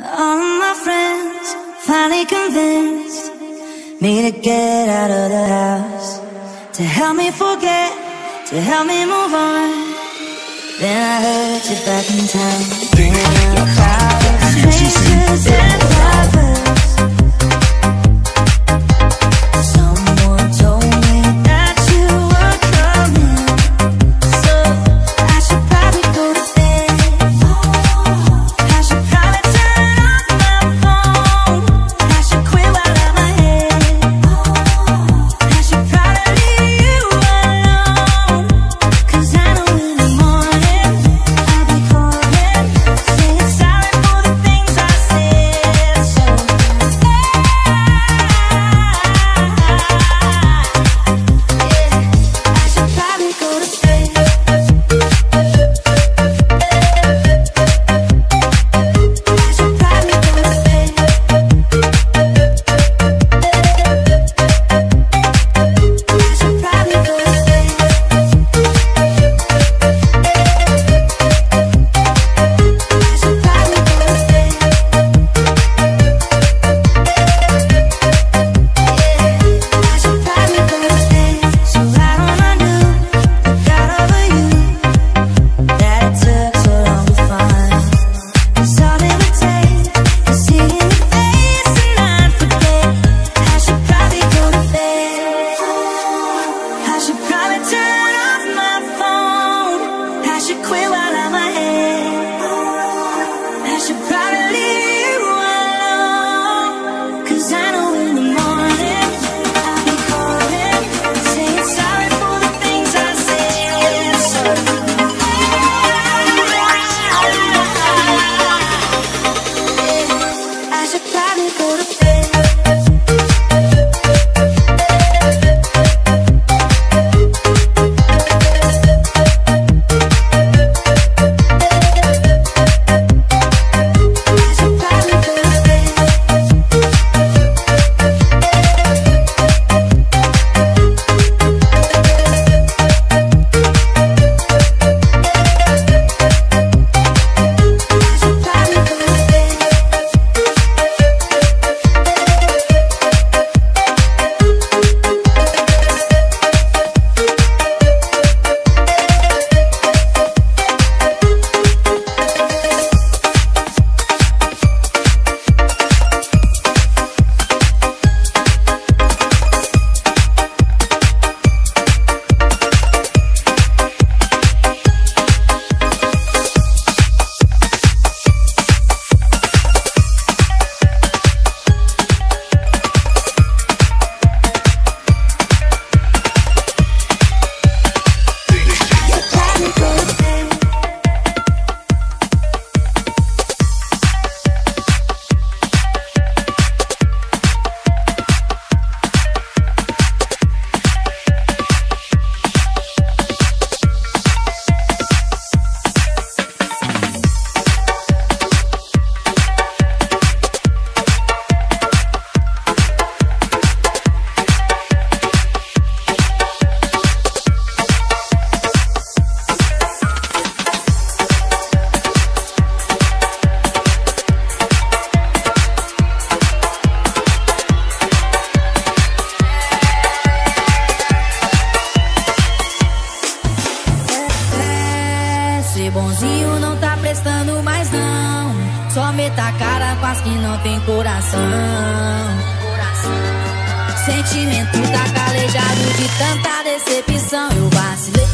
All my friends finally convinced me to get out of the house To help me forget, to help me move on Then I heard you back in town Thank you. and you. Mas não. Só meta cara com as que não tem coração. Sentimento tá calejado de tanta decepção. Eu vacilei.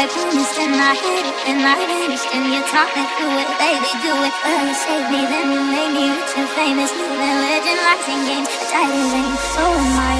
they punished and I hit it and I vanished And you taught me through it, baby, do it Well, you saved me, then you made me rich and famous Living legend, lies and games, a title reign, so am I